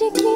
chiquinho.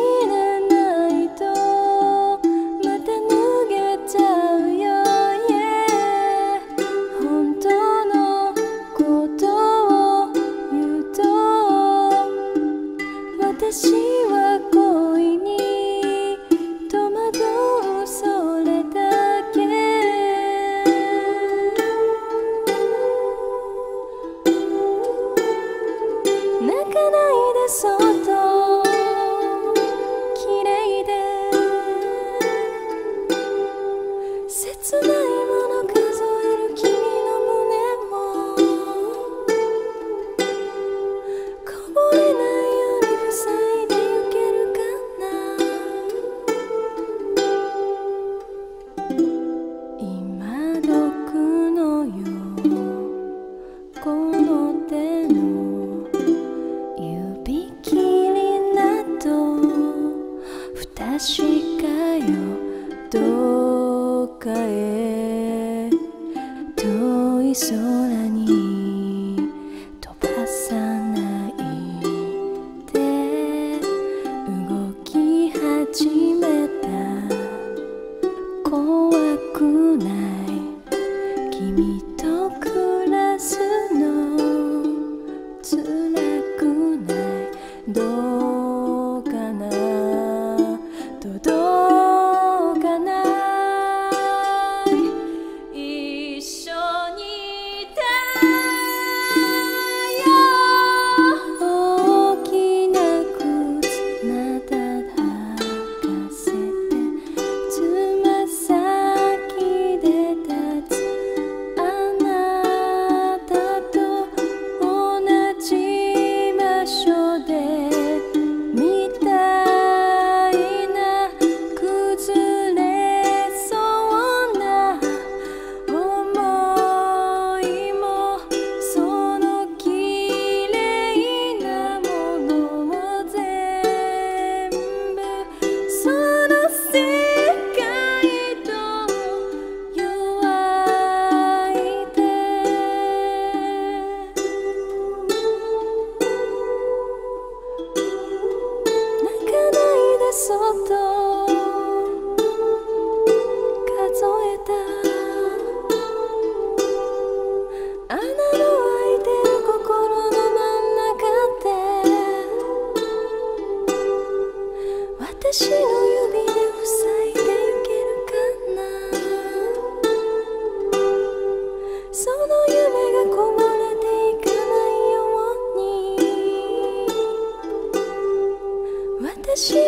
so た。穴の開いてる心の真ん中で私の指で塞いでいけるかな。その夢がこぼれていかないように。私の